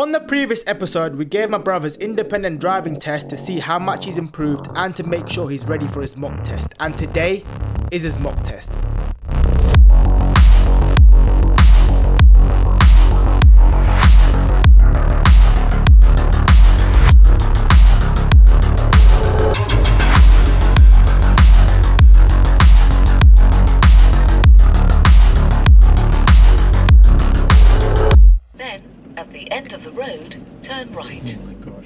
On the previous episode, we gave my brother's independent driving test to see how much he's improved and to make sure he's ready for his mock test. And today is his mock test. Turn right. Oh my gosh.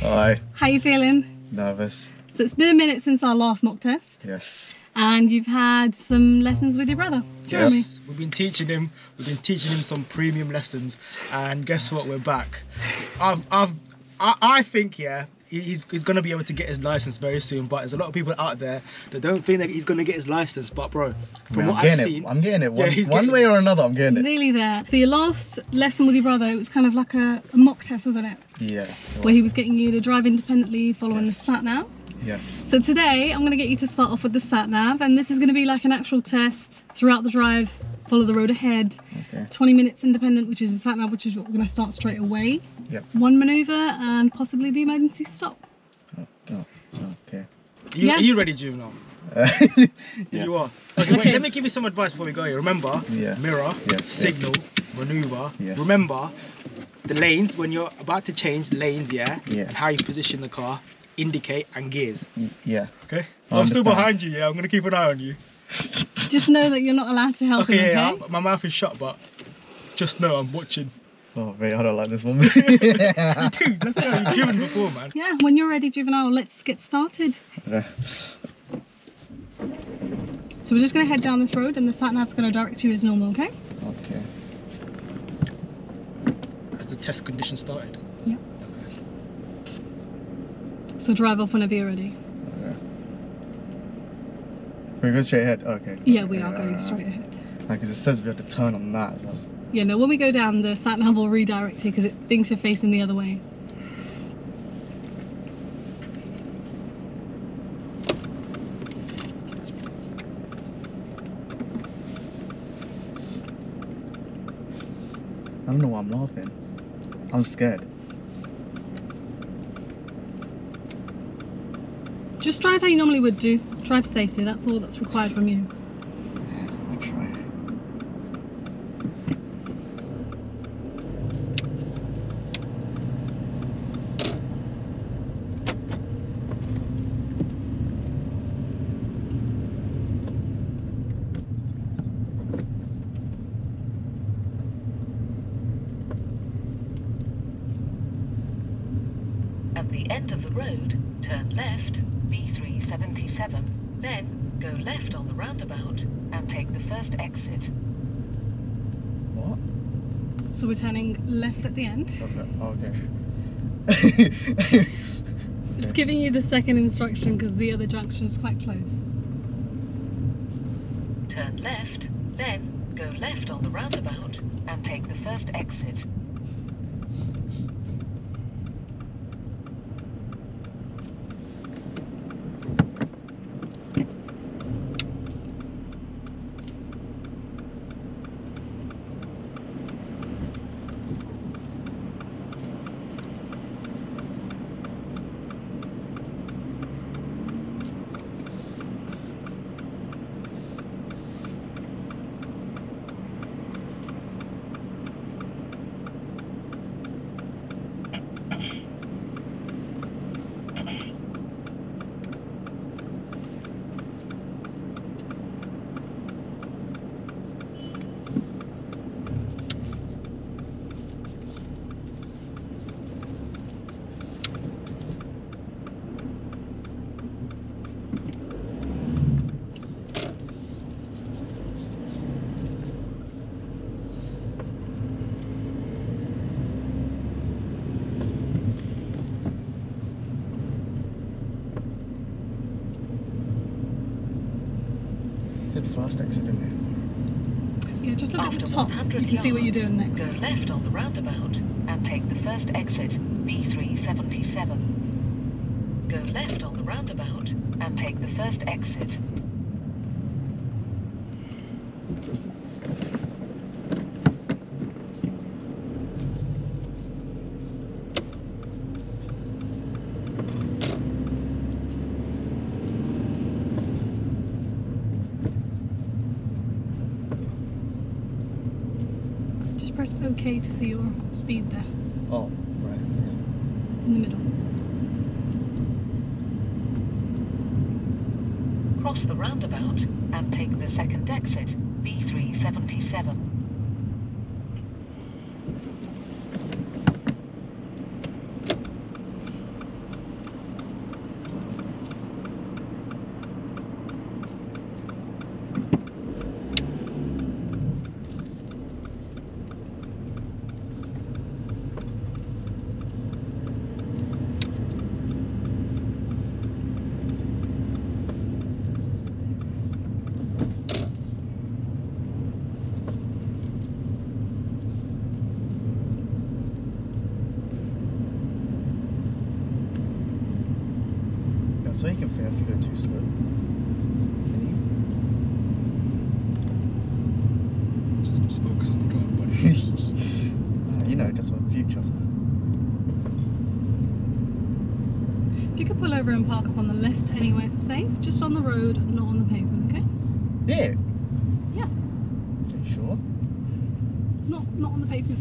Hi. How you feeling? Nervous. So it's been a minute since our last mock test, Yes. and you've had some lessons with your brother, Jeremy. Yes, we've been teaching him. We've been teaching him some premium lessons, and guess what? We're back. I've, I've, I, I think yeah, he- he's, he's gonna be able to get his license very soon. But there's a lot of people out there that don't think that he's gonna get his license. But bro, from Man, what I'm getting I've it. seen, I'm getting it. Yeah, One, he's one getting way or another, I'm getting it. Nearly there. So your last lesson with your brother, it was kind of like a, a mock test, wasn't it? Yeah. it Where he was. was getting you to drive independently, following Yes. the sat nav. Yes. So today I'm going to get you to start off with the sat nav, and this is going to be like an actual test throughout the drive. Follow the road ahead. Okay. 20 minutes independent, which is a sat nav, which is what we're going to start straight away. Yep. One maneuver and possibly the emergency stop. Oh, oh okay. you, Yeah. are you ready, Juvenal? yeah. You are. Okay, wait, Okay. let me give you some advice before we go here. Remember, Yeah. mirror, Yes, signal, maneuver. Yes. Remember the lanes when you're about to change lanes, yeah? Yeah. And how you position the car, indicate, and gears. Y- Yeah. Okay? I I'm still behind you, yeah? I'm gonna keep an eye on you. Just know that you're not allowed to help Okay, him, yeah, okay? yeah, my mouth is shut, but just know I'm watching. Oh, mate, I don't like this one. Dude, let's. You've given before, man. Yeah, when you're ready, Juvenal, let's get started. Yeah. So we're just going to head down this road and the sat nav's going to direct you as normal, okay? okay. Has the test condition started? Yeah. Okay. So drive off whenever you're ready. We go straight ahead. Okay. Yeah, we are going straight ahead. Uh, because it says we have to turn on that. So Yeah, no, when we go down, the sat nav will redirect you because it thinks you're facing the other way. I don't know why I'm laughing. I'm scared. Just drive how you normally would do. Drive safely, that's all that's required from you. I'll try. At the end of the road, turn left, B377. Then, go left on the roundabout and take the first exit. What? So we're turning left at the end. Okay. okay. It's giving you the second instruction because the other junction is quite close. Turn left, then go left on the roundabout and take the first exit. Said fast exit in Yeah, just look After at the top. 100 You can see what you're yards, doing next. Go left on the roundabout and take the first exit, B377. Go left on the roundabout and take the first exit. Just press OK to see your speed there Oh, right. in the middle. Cross the roundabout and take the second exit, B377. Yeah. That's you can fail if you go too slow. Can Just, just focus on the drive, buddy. you? Ah, you know, that's what future. If you could pull over and park up on the left anywhere safe, just on the road, not on the pavement, okay? Yeah. Yeah. Are you sure? Not not on the pavement.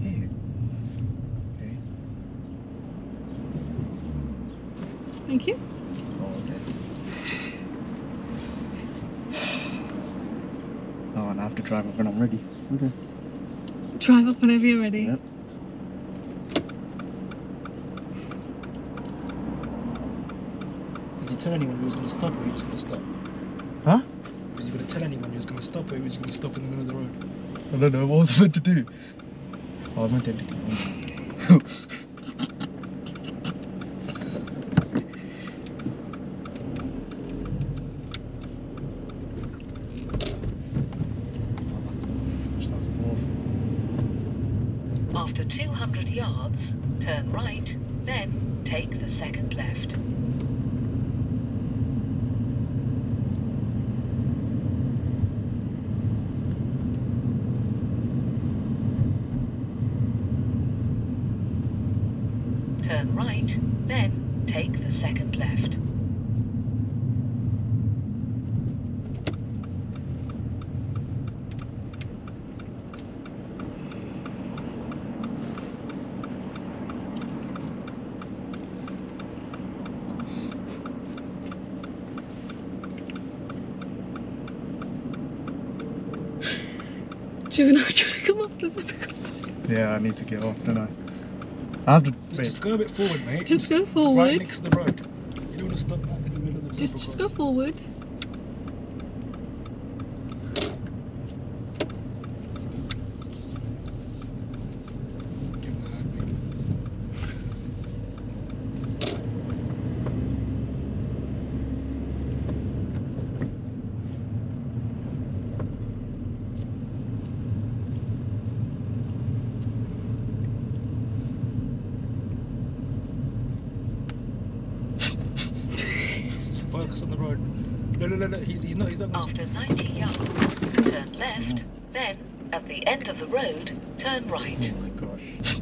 Yeah. Okay. Thank you. Oh, okay. Oh, and I have to drive up when I'm ready. Okay. Drive up whenever you're ready. Yep. Did you tell anyone you was going to stop or you was going to stop? Huh? Was you going to tell anyone you was going to stop or you was going to stop in the middle of the road? I don't know. What was I meant to do? I was meant to take After 200 yards, turn right, then take the second left. Turn right, then take the second left. Juvenal trying to come off the zebra crossing. Yeah, I need to get off, don't I? I have to Yeah, wait. Just go a bit forward, mate. Just go forward. Right forward. next to the road. You don't want to stop that in the middle of the Just just go forward. Give him a hand, mate. Focus on the road. No, no, no, no. He's, he's not. He's not. Gonna After 90 yards, turn left, then at the end of the road, turn right. Oh my gosh.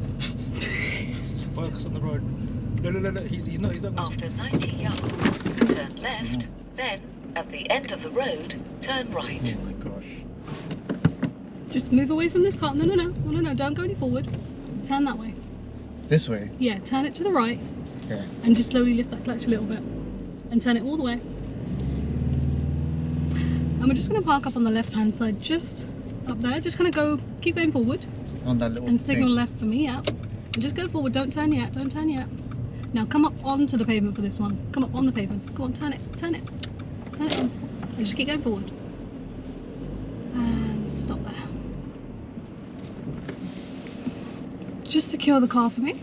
Focus on the road. No, no, no, no. He's, he's not. He's not. Gonna After 90 yards, turn left, then at the end of the road, turn right. Oh my gosh. Just move away from this car. No, no, no, no, no, no. Don't go any forward. Turn that way. This way? Yeah, turn it to the right, Okay. and just slowly lift that clutch a little bit, and turn it all the way. And we're just gonna park up on the left-hand side, just up there. Just kind of go, keep going forward, On that little and signal thing. left for me. Yeah. And just go forward. Don't turn yet. Don't turn yet. Now come up onto the pavement for this one. Come up on the pavement. Go on, turn it. Turn it. Turn it on. And just keep going forward. And stop there. Just secure the car for me.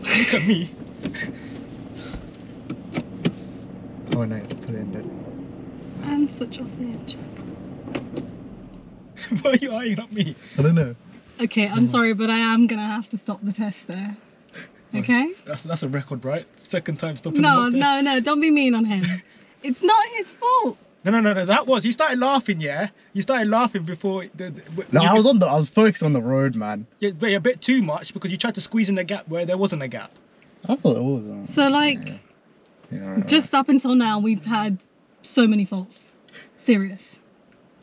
Look at me. Oh no, you have to pull it in then. And switch off the engine. Why are you eyeing up me? I don't know. Okay, I'm sorry, but I am gonna have to stop the test there. Okay? That's that's a record, right? Second time stopping. No, the mock test. no, no, don't be mean on him. It's not his fault. No, no, no, no. That was. You started laughing, yeah. You started laughing before. The, the, No, you I was on the. I was focused on the road, man. Yeah, but a bit too much because you tried to squeeze in a gap where there wasn't a gap. I thought it was. Uh, So, like, yeah, alright, just up until now, we've had so many faults. Serious.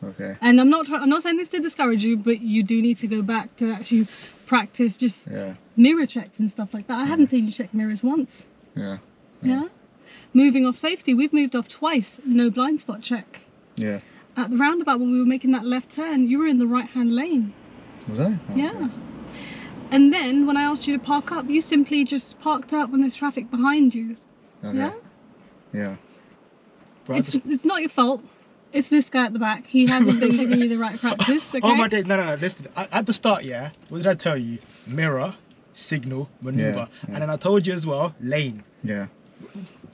Okay. And I'm not try- I'm not saying this to discourage you, but you do need to go back to actually practice just Yeah. mirror checks and stuff like that. I haven't seen you check mirrors once. Yeah. Yeah. Moving off safety, we've moved off twice. No blind spot check. Yeah. At the roundabout when we were making that left turn, you were in the right hand lane. Was I? Oh, Yeah. And then when I asked you to park up, you simply just parked up when there's traffic behind you. Okay. Yeah. Yeah. It's, just- it's not your fault. It's this guy at the back. He hasn't been giving you the right practice. Oh, okay. Oh my days! No, no, no. Listen. At the start, yeah. What did I tell you? Mirror, signal, maneuver, Yeah, yeah. and then I told you as well, lane. Yeah.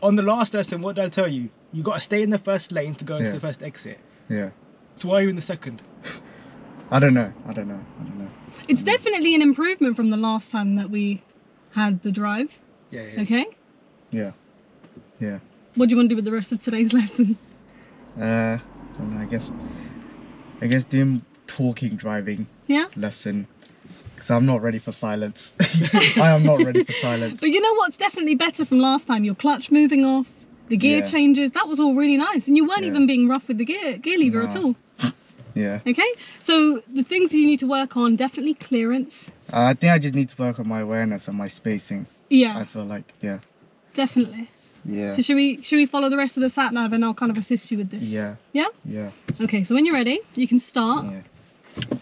On the last lesson, what did I tell you? You got to stay in the first lane to go into Yeah. the first exit. Yeah. So why are you in the second? I don't know. I don't know. I don't know. It's definitely an improvement from the last time that we had the drive. Yeah, yeah. Okay. Yeah. Yeah. What do you want to do with the rest of today's lesson? Uh, I don't know. I guess. I guess doing talking driving Yeah. lesson. Because I'm not ready for silence. I am not ready for silence. But you know what's definitely better from last time? Your clutch moving off, the gear Yeah. changes. That was all really nice, and you weren't Yeah. even being rough with the gear gear lever at all. Yeah. Okay. So the things you need to work on definitely clearance. Uh, I think I just need to work on my awareness and my spacing. Yeah. I feel like, yeah. definitely. Yeah. So should we should we follow the rest of the sat nav and I'll kind of assist you with this? Yeah. Yeah. Yeah. Okay. So when you're ready, you can start. Yeah.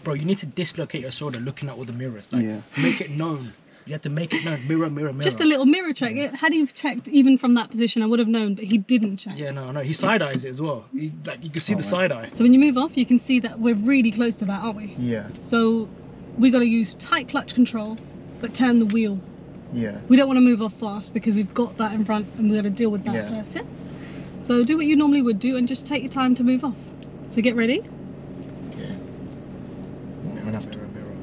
Bro, you need to dislocate your shoulder looking at all the mirrors. Like, Yeah. make it known. You have to make it known. Mirror, mirror, mirror. Just a little mirror check. It- Had he checked even from that position, I would have known, but he didn't check. Yeah, no, no. He side eyes it as well. He, like you can see Oh, the wow. side eye. So when you move off, you can see that we're really close to that, aren't we? Yeah. So we got to use tight clutch control, but turn the wheel. Yeah. We don't want to move off fast because we've got that in front and we got to deal with that Yeah. first, yeah? So do what you normally would do and just take your time to move off. So get ready. Okay. I'm Mirror, gonna have to. mirror,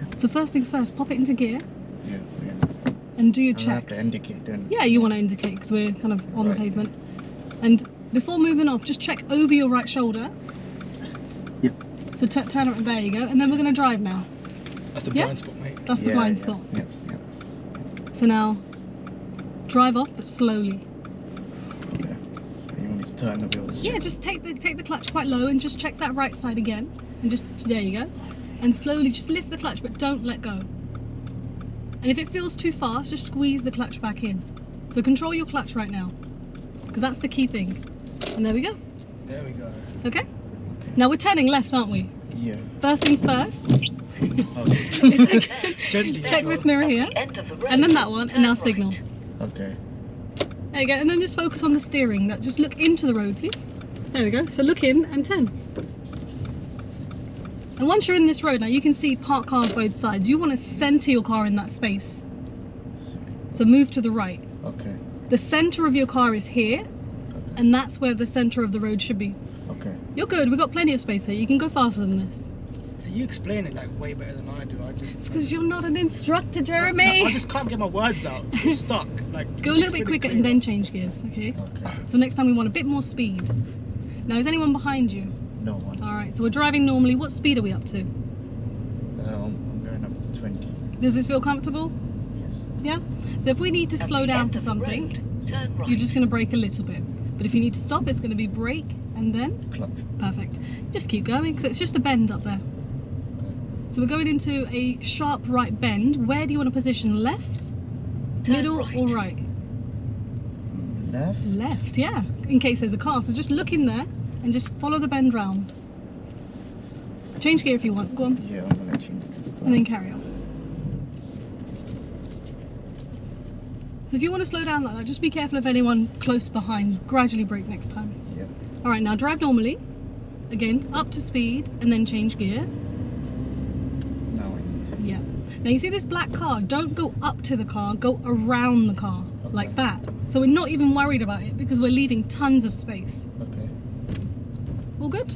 mirror. So first things first, pop it into gear Yeah. Yeah. and do your I'm have to indicate, don't Yeah, you want to indicate because we're kind of on Right. the pavement. And before moving off, just check over your right shoulder. Yep. So turn it, there you go. And then we're going to drive now. That's the Yeah? blind spot, mate. That's the Yeah, blind yeah, spot. Yeah. Yeah. So now drive off, but slowly. Okay. You want me to turn the wheel? to Yeah, just take the take the clutch quite low and just check that right side again. And just there you go. And slowly just lift the clutch, but don't let go. And if it feels too fast, just squeeze the clutch back in. So control your clutch right now, because that's the key thing. And there we go. There we go. Okay. Now we're turning left, aren't we? Yeah. First things first. Okay. Gently. Check as this mirror here. the end of the road, And then that one, and now right. signal. okay. There you go. And then just focus on the steering. That just look into the road, please. There we go. So look in and turn. And once you're in this road now, you can see parked cars both sides. You want to center your car in that space. So move to the right. Okay. The center of your car is here, and that's where the center of the road should be. Okay. You're good. We've got plenty of space here. You can go faster than this. So you explain it like way better than I do. I just. It's because you're not an instructor, No, Jeremy. I just can't get my words out. It's stuck. Like. Go a little bit quicker clearer. and then change gears, okay? Okay. So next time we want a bit more speed. Now, is anyone behind you? No one. All right, so we're driving normally. What speed are we up to? Um, I'm going up to 20. Does this feel comfortable? Yes. Yeah? So if we need to At slow down end for of the something, road, turn right. you're just going to brake a little bit. But if you need to stop, it's going to be brake and then Clutch. perfect. Just keep going because it's just a bend up there. So we're going into a sharp right bend. Where do you want to position? Left, Turn middle, or right. right? Left. Left, yeah. In case there's a car. So just look in there and just follow the bend round. Change gear if you want. Go on. Yeah, I'm gonna change and then carry on. So if you want to slow down like that, just be careful of anyone close behind. Gradually brake next time. Yeah. All right, now drive normally. Again, up to speed and then change gear. Now I need to. Yeah. Now you see this black car, don't go up to the car, go around the car like that. So we're not even worried about it because we're leaving tons of space. Okay. All good?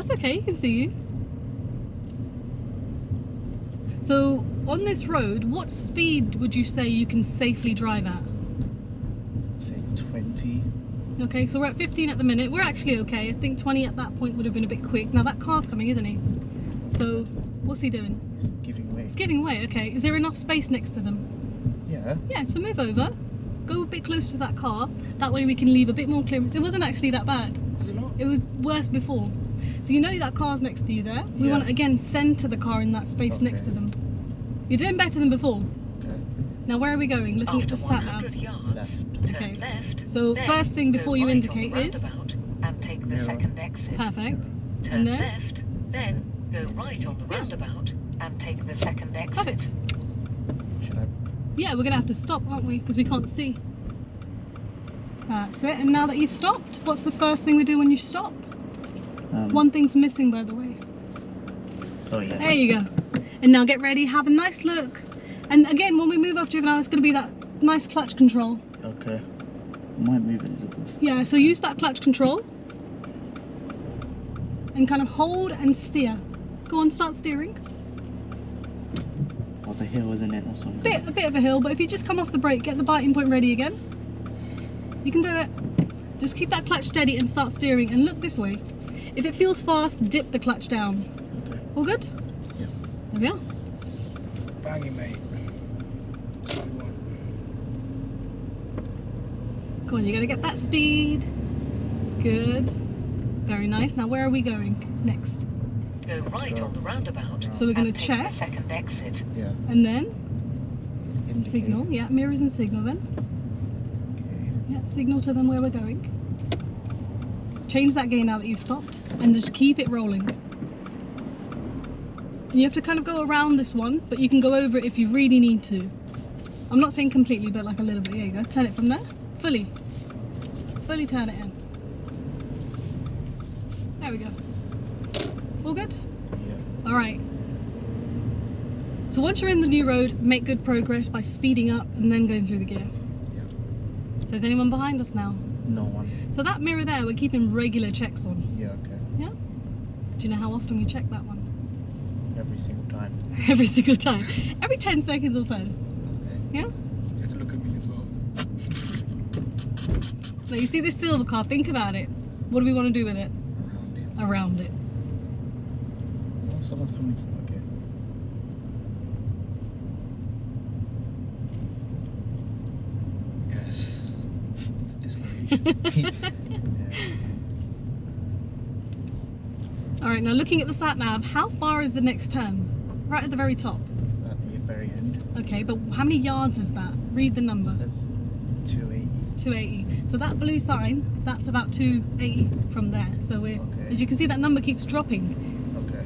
The car coming. That's okay, you can see you. So on this road, what speed would you say you can safely drive at? Say 20. Okay, so we're at 15 at the minute. We're actually okay. I think 20 at that point would have been a bit quick. Now that car's coming, isn't he? So what's he doing? He's giving way. It's giving way. Okay, is there enough space next to them? Yeah. Yeah, so move over. Go a bit closer to that car. That way we can leave a bit more clearance. It wasn't actually that bad. Is it not? It was worse before. So you know that car's next to you there. We Yeah. want to again centre the car in that space next to them. You're doing better than before. Okay. Now where are we going? Looking After at the sat nav. 100 yards, Left. Okay. left. So first thing before you right on the indicate is- roundabout and take the Mirror. second exit. Perfect. Turn then? left, then go right on the roundabout and take the second exit. Perfect. I? Yeah, we're gonna have to stop, aren't we? Because we can't see. That's it. And now that you've stopped, what's the first thing we do when you stop? Um, One thing's missing, by the way. Oh yeah. There you go. And now get ready, have a nice look. And again, when we move off Juvenal, it's going to be that nice clutch control. Okay. Might move it a little bit. Yeah, so use that clutch control and kind of hold and steer. Go on, start steering. It's a hill, isn't it? That's. Bit, a bit of a hill, but if you just come off the brake, get the biting point ready again. You can do it. Just keep that clutch steady and start steering and look this way. If it feels fast, dip the clutch down. Okay. All good? Yeah. There we are. Banging, mate. That's what we want. Come on, you gotta get that speed. Good. Very nice. Now where are we going next? Go right on the roundabout So we're gonna take check. the second exit. Yeah. And then Indicate. signal. Yeah, mirrors and signal then. Okay. Yeah, signal to them where we're going. Change that gear now that you've stopped and just keep it rolling. You have to kind of go around this one, but you can go over it if you really need to. I'm not saying completely, but like a little bit. There you go. Turn it from there. Fully. Fully turn it in. There we go. All good? Yeah. All right. So once you're in the new road, make good progress by speeding up and then going through the gear. Yeah. So is anyone behind us now? No one. So that mirror there, we're keeping regular checks on. Yeah. Okay. Yeah? Do you know how often we check that one? Every single time. Every single time. Every 10 seconds or so. Okay. Yeah? You have to look at me as well. Now you see this silver car, think about it. What do we want to do with it? Around it. Around it. Oh, someone's coming from. Okay. Yes. Disengage. All right, now looking at the sat nav, how far is the next turn? Right at the very top. It's at the very end. Okay, but how many yards is that? Read the number. It says 280. 280. So that blue sign, that's about 280 from there. So we're, Okay. as you can see, that number keeps dropping. Okay.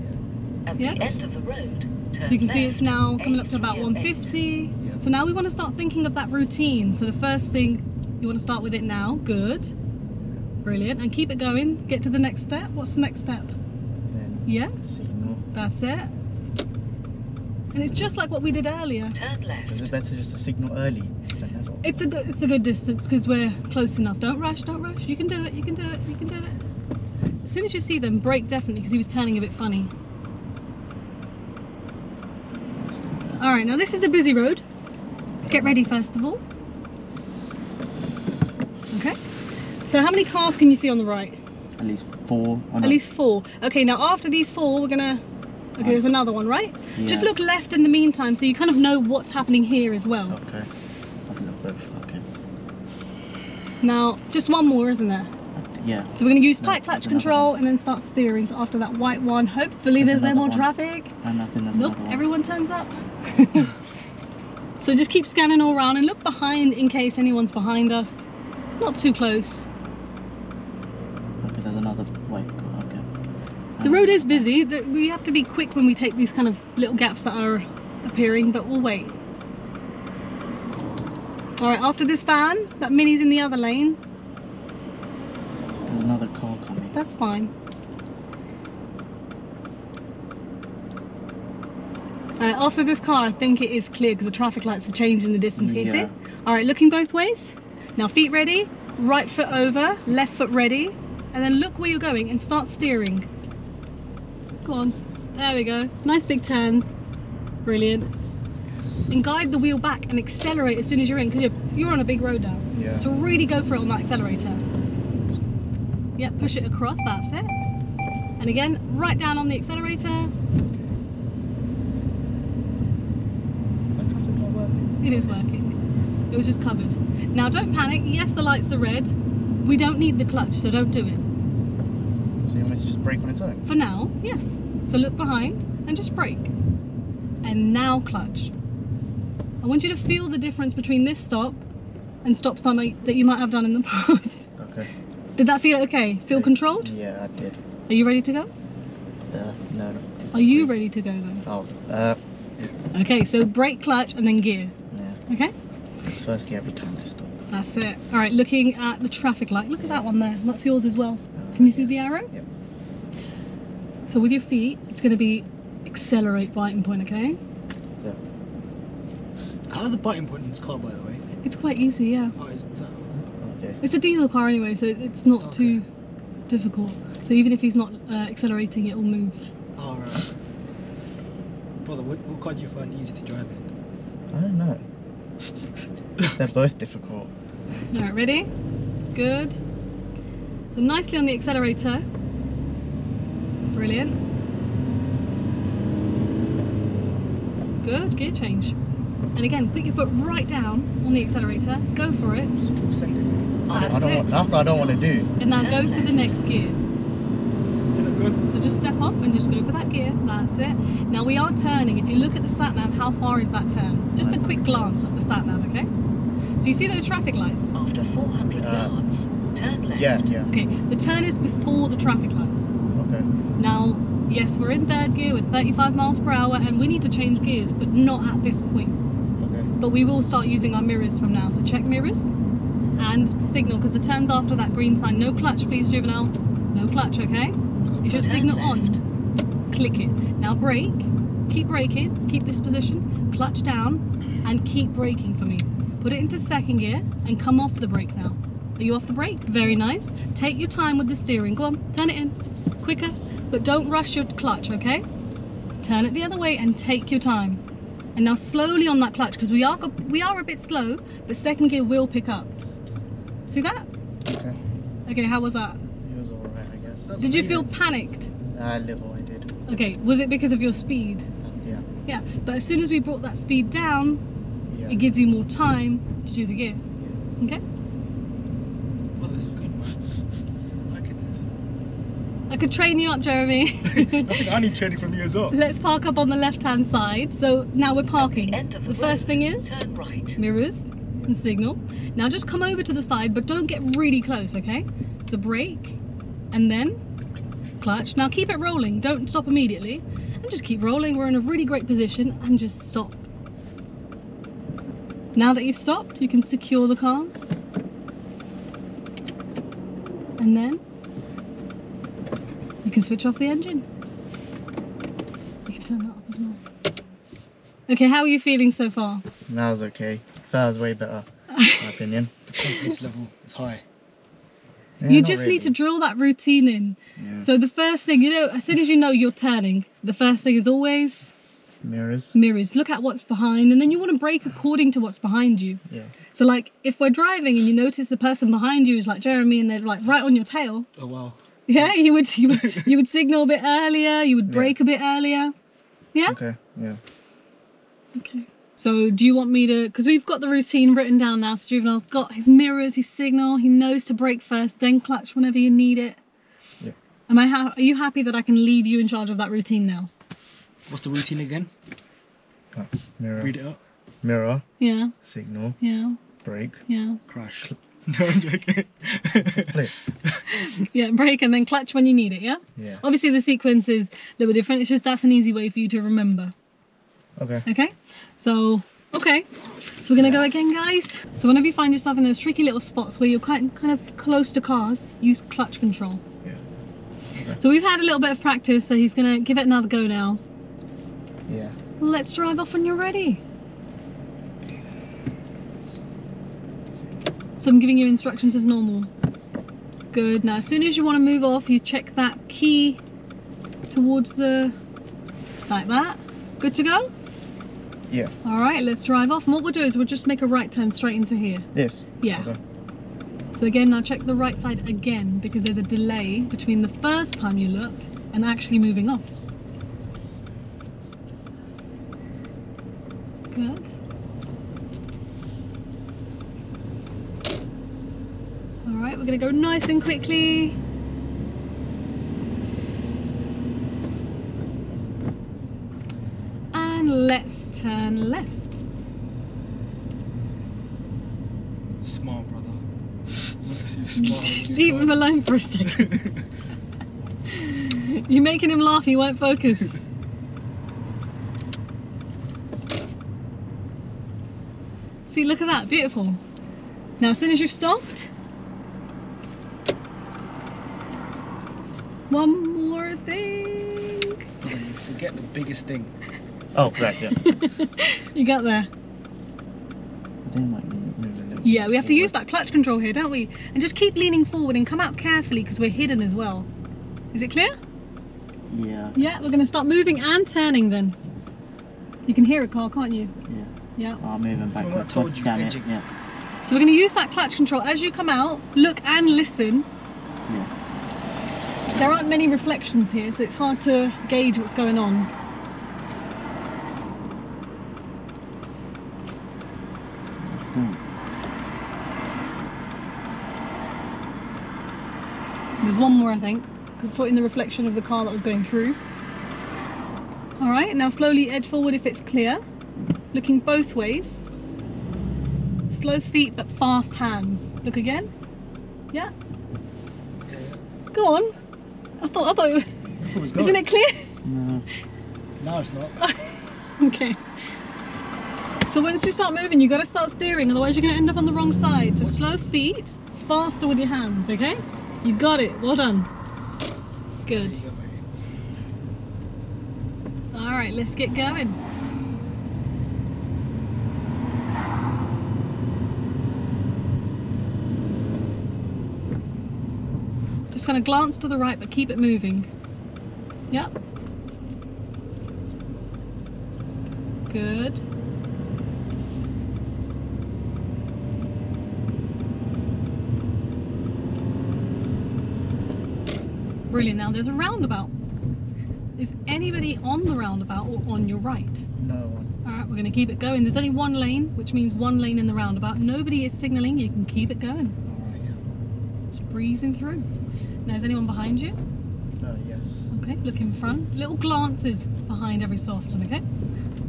Yeah. At Yeah. the end of the road, turn So you can see it's now coming up to about 838. 150. Yeah. So now we want to start thinking of that routine. So the first thing, you want to start with it now. Good. Brilliant. And keep it going. Get to the next step. What's the next step? Then Yeah, signal. that's it. And it's just like what we did earlier. Turn left. Is it better just to signal early than never? It's a good, it's a good distance because we're close enough. Don't rush, don't rush. You can do it, you can do it, you can do it. As soon as you see them, brake definitely because he was turning a bit funny. All right, now this is a busy road. Get ready first of all. Okay. So how many cars can you see on the right? At least four. At least four. Okay, now after these four, we're gonna. Okay, there's another one, right? Yeah. Just look left in the meantime, so you kind of know what's happening here as well. Okay. I've looked both. Okay. Now, just one more, isn't there? Yeah. So we're gonna use No, tight clutch control and then start steering. So after that white one, hopefully There's there's, no more one. traffic. And I think there's Nope, one. everyone turns up. so just keep scanning all around and look behind in case anyone's behind us. Not too close. Okay, there's another white car. Okay. The road is busy. We have to be quick when we take these kind of little gaps that are appearing, but we'll wait. All right, after this van, that mini's in the other lane. There's another car coming. That's fine. Uh, after this car, I think it is clear because the traffic lights have changed in the distance. Can you Yeah. see? All right, looking both ways. Now feet ready, right foot over, left foot ready, and then look where you're going and start steering. Go on. There we go. Nice big turns. Brilliant. And guide the wheel back and accelerate as soon as you're in because you're, you're on a big road now. Yeah. So really go for it on that accelerator. Yep, push it across, that's it. And again, right down on the accelerator. The traffic's not working. It is working. It was just covered. Now don't panic. Yes, the lights are red, we don't need the clutch, so don't do it. So you want me to just brake on its own? For now, yes. So look behind and just brake. And now clutch. I want you to feel the difference between this stop and stop might- that you might have done in the past. Okay. Did that feel okay? Feel Yeah. controlled? Yeah, I did. Are you ready to go? Uh, no, no. Are you ready to go then? Oh, uh, Okay, so brake, clutch, and then gear. Yeah. Okay? That's first gear every time I stop. That's it. All right, looking at the traffic light. Look at that one there. That's yours as well. Can you see the arrow? Yep. So with your feet, it's going to be accelerate biting point, okay? Yeah. How's the biting point in this car, by the way? It's quite easy, yeah. Oh, is, is that... Okay. It's a diesel car anyway, so it's not Okay. too difficult. So even if he's not uh, accelerating, it will move. Oh, right. Brother, what, what car do you find easy to drive in? I don't know. They're both difficult. All right, ready? Good. So nicely on the accelerator. Brilliant. Good, gear change. And again, put your foot right down on the accelerator. Go for it. Just full send it. I That's don't, it. want, that's what I don't want to do. And now Turn go for the next gear. You. So just step off and just go for that gear. That's it. Now we are turning. If you look at the sat nav, how far is that turn? Just a quick glance at the sat nav, okay? So you see those traffic lights? After 400 Uh, yards, turn left. Yeah, yeah. Okay, the turn is before the traffic lights. Okay. Now, yes, we're in third gear with 35 miles per hour and we need to change gears, but not at this point. Okay. But we will start using our mirrors from now. So check mirrors and signal because the turns after that green sign. No clutch, please, Juvenal. No clutch, okay? Is your signal left. on? Click it. Now brake. Keep braking. Keep this position. Clutch down and keep braking for me. Put it into second gear and come off the brake now. Are you off the brake? Very nice. Take your time with the steering. Go on, turn it in. Quicker. But don't rush your clutch, okay? Turn it the other way and take your time. And now slowly on that clutch because we are we are a bit slow, but second gear will pick up. See that? Okay. Okay, how was that? It was alright, I guess. That's Did you amazing. feel panicked? Uh, a little, I did. Okay, was it because of your speed? Yeah. Yeah, but as soon as we brought that speed down, Yeah. It gives you more time to do the gear. Okay? Well, this is good, man. I'm this. I could train you up, Jeremy. I think I need training from you as well. Let's park up on the left hand side. So now we're parking. The end of the, The first road, thing is turn right. mirrors and signal. Now just come over to the side, but don't get really close, okay? So brake and then clutch. Now keep it rolling. Don't stop immediately. And just keep rolling. We're in a really great position and just stop. Now that you've stopped, you can secure the car. And then you can switch off the engine. You can turn that off as well. Okay, how are you feeling so far? That was okay. That was way better, in my opinion. The confidence level is high. Yeah, you not just need to drill that routine in. Yeah. So the first thing, you know, as soon as you know you're turning, the first thing is always Mirrors. mirrors. Look at what's behind, and then you want to brake according to what's behind you. Yeah. So, like, if we're driving and you notice the person behind you is like Jeremy, and they're like right on your tail, Oh, wow. yeah, you would you would, you would signal a bit earlier, you would Yeah. a bit earlier. Yeah. Okay. Yeah. Okay. So, do you want me to? Because we've got the routine written down now. So, Juvenal's got his mirrors, his signal. He knows to brake first, then clutch whenever you need it. Yeah. Am I? Ha- are you happy that I can leave you in charge of that routine now? What's the routine again? Mirror. Read it out. Mirror. Yeah. Signal. Yeah. Brake. Yeah. Crash. no, I'm joking. Flip. Yeah. Brake and then clutch when you need it. Yeah. Yeah. Obviously, the sequence is a little bit different. It's just that's an easy way for you to remember. Okay. Okay. So. Okay. So we're gonna go again, guys. So whenever you find yourself in those tricky little spots where you're kind kind of close to cars, use clutch control. Yeah. Okay. So we've had a little bit of practice, so he's gonna give it another go now. Yeah. Let's drive off when you're ready. So I'm giving you instructions as normal. Good. Now, as soon as you want to move off, you check that key towards the like that. Good to go. Yeah. All right. Let's drive off. And what we'll do is we'll just make a right turn straight into here. Yes. Yeah. Okay. So again, now check the right side again because there's a delay between the first time you looked and actually moving off. All All right, we're gonna go nice and quickly. And let's turn left. Smile, brother. Let's see you smile. when you Leave him alone for a second. You're making him laugh, he won't focus. See, look at that, beautiful. Now, as soon as you've stopped, one more thing. Brother, you forget the biggest thing. Oh, right, yeah. You got there. I think I might move a little Yeah, we have to use that clutch control here, don't we? And just keep leaning forward and come out carefully because we're hidden as well. Is it clear? Yeah, Yeah, we're gonna start moving and turning then. You can hear a car, can't you? yeah. Yeah. Oh, moving I backwards. told God you, damn it. Yeah, So we're gonna use that clutch control as you come out. Look and listen. yeah. There aren't many reflections here, so it's hard to gauge what's going on. Still. There's one more, I think, because I saw it in the reflection of the car that was going through. All right, now slowly edge forward if it's clear. Looking both ways. Slow feet but fast hands. Look again. Yeah. Go on. I thought. I thought. It was, isn't it clear? No. No, it's not. okay. So once you start moving, you've got to start steering, otherwise you're going to end up on the wrong side. So slow feet, faster with your hands. Okay. You got it. Well done. Good. There you go, mate. All right, let's get going. Kind of glance to the right, but keep it moving. Yep. Good. Brilliant. Now there's a roundabout. Is anybody on the roundabout or on your right? No one. All right, we're going to keep it going. There's only one lane, which means one lane in the roundabout. Nobody is signalling. You can keep it going. Alright, yeah. Just breezing through. Now, is anyone behind you? No, yes. Okay, look in front. Little glances behind every so often, okay?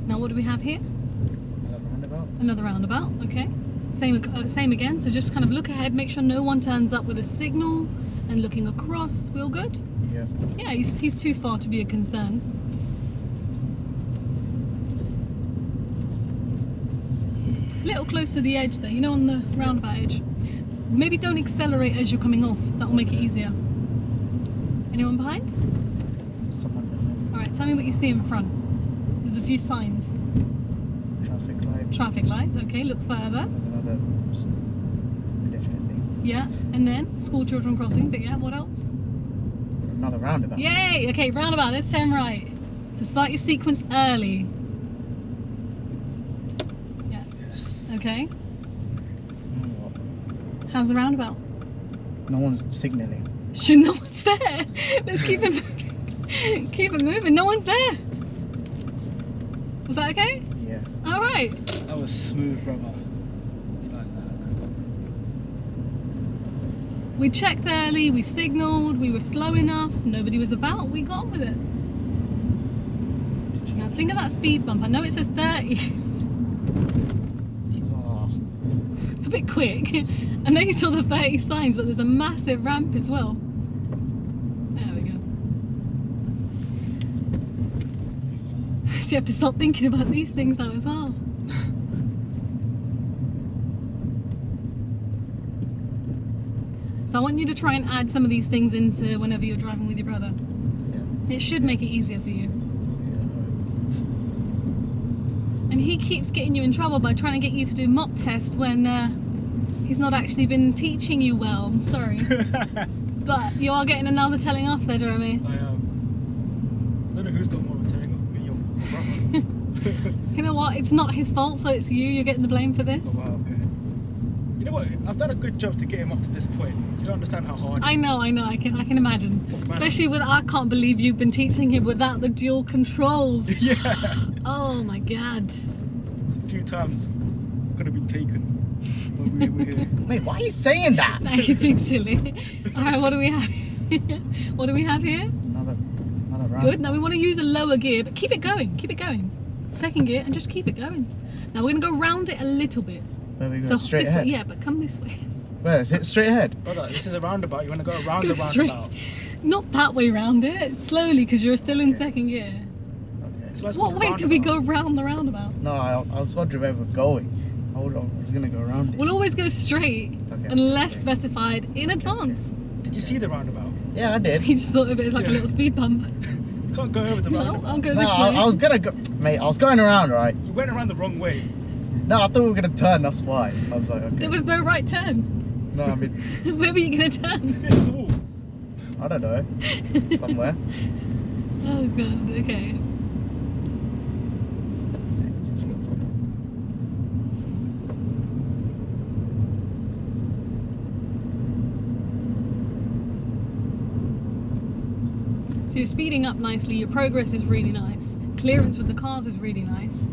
Now, what do we have here? Another roundabout. Another roundabout, okay? Same, uh, same again. So just kind of look ahead, make sure no one turns up with a signal, and looking across. We all good? Yeah. Yeah, he's, he's too far to be a concern. Little close to the edge there, you know, on the roundabout edge. Maybe don't accelerate as you're coming off. That'll make it easier. Anyone behind? Someone behind. All right, tell me what you see in front. There's a few signs. Traffic light. Traffic lights. Okay, look further. There's another pedestrian thing. Yeah, and then school children crossing. But yeah, what else? Another roundabout. Yay! Okay, roundabout. Let's turn right. So start your sequence early. Yeah. Yes. Okay. How's the roundabout? No one's signaling. Should no one's there. Let's keep it moving. keep it moving. No one's there. Was that okay? Yeah. All right. That was smooth, brother. You like that? We checked early. We signaled. We were slow enough. Nobody was about. We got on with it. Now think of that speed bump. I know it says 30. Oh, It's a bit quick. I know you saw the 30 signs, but there's a massive ramp as well. There we go. so you have to stop thinking about these things now as well. So I want you to try and add some of these things into whenever you're driving with your brother. yeah. It should make it easier for you. yeah. And he keeps getting you in trouble by trying to get you to do mock test when uh, he's not actually been teaching you well. I'm sorry. but you are getting another telling off there, Jeremy. I um, I don't know who's got more of a telling off, me or my brother. You know what? It's not his fault, so it's you. You're getting the blame for this. oh wow, okay. You know what? I've done a good job to get him up to this point. You don't understand how hard. I know, I know. I can, I can imagine. Oh, man. Especially with, I can't believe you've been teaching him without the dual controls. yeah. Oh my god. A few times could have been taken. but we, we're here. Mate, why are you saying that? Nah, he's being silly. Alright, what do we have? what do we have here? Another, another round. Good. Now we want to use a lower gear, but keep it going. Keep it going. Second gear and just keep it going. Now we're gonna go round it a little bit. Where we go? So straight this ahead. way, yeah, but come this way. Where? Is it straight ahead? Brother, this is a roundabout. You want to go around Go the straight. roundabout. Not that way round it. Slowly, because you're still in Okay. second gear. Okay. That's why it's What way do we go round the roundabout? No, I, I was wondering where we're going. Hold on, I was gonna go around it. We'll always go straight Okay. unless Okay. specified in advance. Did you see the roundabout? Yeah, I did. He just thought of it as like a little speed bump. You can't go over the road. No, roundabout. I'll go No, this I, way. I was gonna go, mate. I was going around, right? You went around the wrong way. No, I thought we were gonna turn. That's why. I was like, okay. There was no right turn. No, I mean, Where were you gonna turn? Here's the wall. I don't know. Somewhere. oh god, okay. So you're speeding up nicely, your progress is really nice. Clearance with the cars is really nice.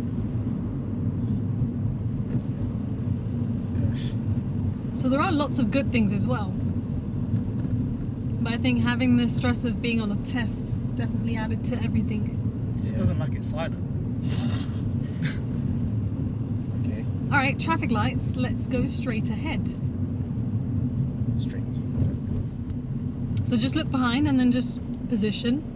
So there are lots of good things as well. But I think having the stress of being on a test definitely added to everything. It just doesn't like it silent. Okay. Alright, traffic lights, let's go straight ahead. Straight. So just look behind and then just position.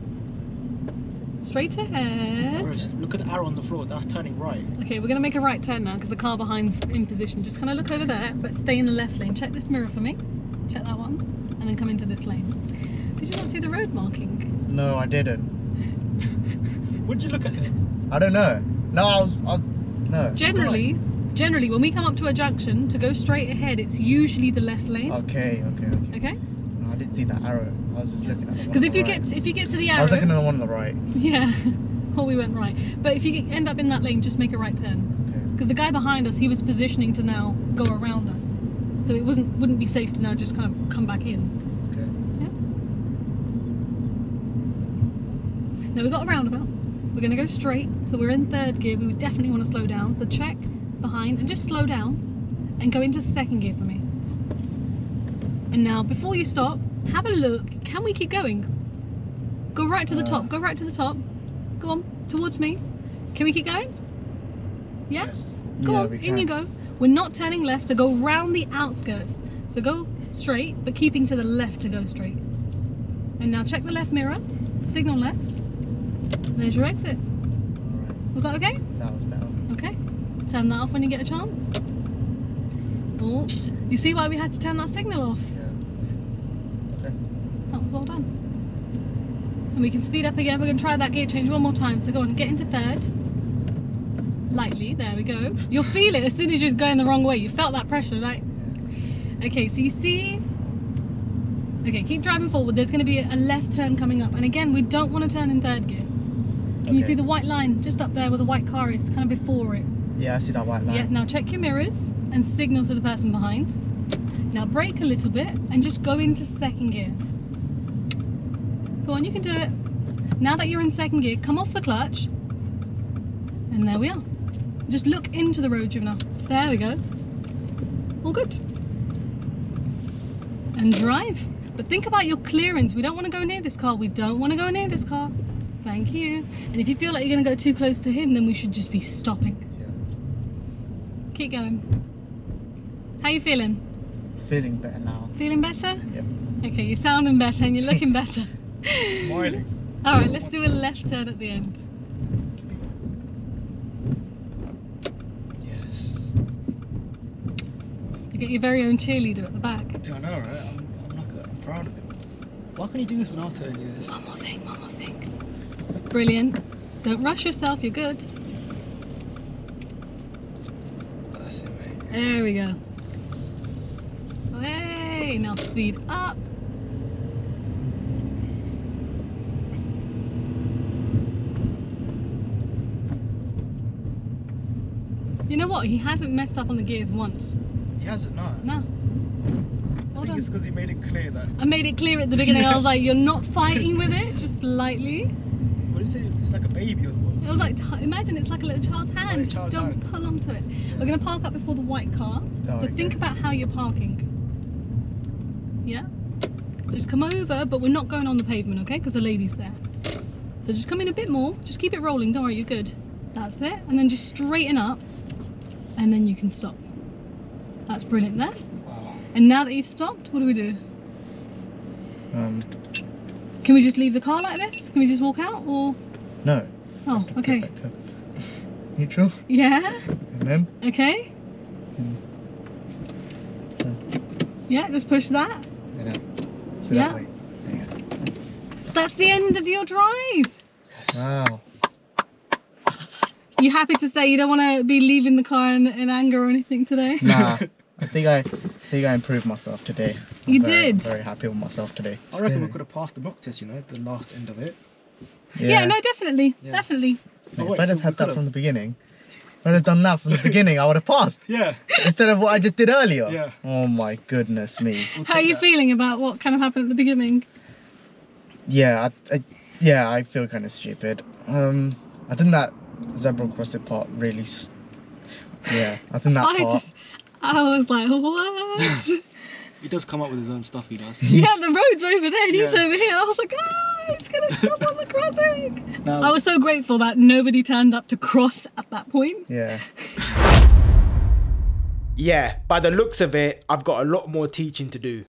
Straight ahead. Whereas, look at the arrow on the floor. That's turning right. Okay, we're gonna make a right turn now because the car behind's in position. Just kind of look over there, but stay in the left lane. Check this mirror for me. Check that one, and then come into this lane. Did you not see the road marking? No, I didn't. What did you look at there? I don't know. No, I was. I was no. Generally, generally, when we come up to a junction to go straight ahead, it's usually the left lane. Okay, okay, okay. Okay? No, I didn't see that arrow. I was just looking at the Because if you right. get if you get to the end. I was looking at the one on the right. yeah, well we went right. But if you get- end up in that lane, just make a right turn. Okay. Because the guy behind us, he was positioning to now go around us, so it wasn't wouldn't be safe to now just kind of come back in. Okay. Yeah. Now we got a roundabout. We're gonna go straight, so we're in third gear. We would definitely want to slow down. So check behind and just slow down, and go into second gear for me. And now, before you stop, have a look. Can we keep going? Go right to the Uh. top. Go right to the top. Go on towards me. Can we keep going? Yeah. Yes. Go yeah, on, in you go. We're not turning left, so go round the outskirts. So go straight, but keeping to the left to go straight. And now check the left mirror, signal left. There's your exit. Was that okay? that was better. Okay. Turn that off when you get a chance. Oh, you see why we had to turn that signal off? Yeah. Okay. That was well done. And we can speed up again. We're going to try that gear change one more time. So go on, get into third. Lightly, there we go. You'll feel it as soon as you're going the wrong way. You felt that pressure, right? Okay, so you see. Okay, keep driving forward. There's going to be a left turn coming up. And again, we don't want to turn in third gear. Can you see the white line just up there where the white car is, kind of before it? Yeah, I see that white line. Yeah, now check your mirrors and signal to the person behind. Now brake a little bit and just go into second gear. On, you can do it. Now that you're in second gear, come off the clutch. And there we are. Just look into the road, Juvenal. There we go. All good. And drive. But think about your clearance. We don't want to go near this car. We don't want to go near this car. Thank you. And if you feel like you're going to go too close to him, then we should just be stopping. Yeah. Keep going. How are you feeling? Feeling better now. Feeling better? Yep. Okay, you're sounding better and you're looking better. Smiling. All right, let's do a left turn at the end. Yes. You get your very own cheerleader at the back. Yeah, I know, right? I'm, I'm, I'm proud of him. Why can't you do this when I turn you this? One more thing, one more thing. Brilliant. Don't rush yourself, you're good. That's it, mate. There we go. Hey, now speed up. Know what? He hasn't messed up on the gears once. He hasn't, no. No. I Well think it's because he made it clear that. I made it clear at the beginning. I was like, you're not fighting with it, just slightly. What is it? It's like a baby or what? It was like, imagine it's like a little child's hand. child's Don't hand. pull onto it. We're going to park up before the white car. Oh, so okay. think about how you're parking. Yeah? Just come over, but we're not going on the pavement, okay? Because the lady's there. So just come in a bit more. Just keep it rolling. Don't worry, you're good. That's it. And then just straighten up. And then you can stop. That's brilliant there. Wow. And now that you've stopped, what do we do? Um, Can we just leave the car like this? Can we just walk out? Or. no. Oh, okay. Neutral. Yeah? And then Okay. Yeah, just push that. and then. So Yeah. that way. Yeah. That's the end of your drive. Wow. You happy to say you don't want to be leaving the car in, in anger or anything today? Nah. I think I think I improved myself today. I'm You very, did? Very happy with myself today. I reckon we could have passed the mock test, you know, the last end of it. Yeah, no, definitely, Yeah. definitely. Oh, If wait, I just we had that could've- from the beginning, if I'd have done that from the beginning, I would have passed Yeah. instead of what I just did earlier. Yeah. Oh my goodness me. we'll How are you that. feeling about what kind of happened at the beginning? Yeah, I, I, yeah, I feel kind of stupid. Um, I think that zebra crossing part really. Yeah, I think that I part. just, I was like, what? He does come up with his own stuff, he does. yeah, the road's over there and he's over here. I was like, ah, it's gonna stop on the crossing. Now, I was so grateful that nobody turned up to cross at that point. Yeah. Yeah, by the looks of it, I've got a lot more teaching to do.